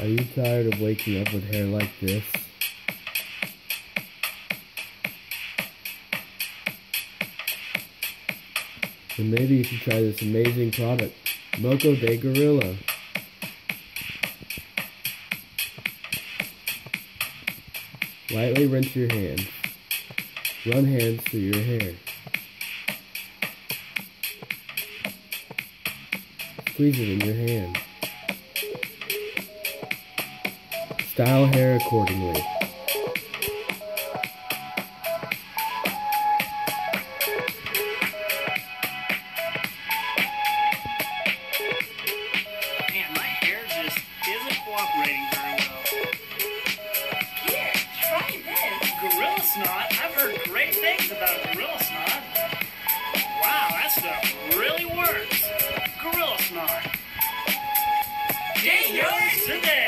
Are you tired of waking up with hair like this? Then maybe you should try this amazing product, Moco de Gorila. Lightly rinse your hands. Run hands through your hair. Squeeze it in your hand. Wow, that stuff really works. Gorilla snot. Get yours Today.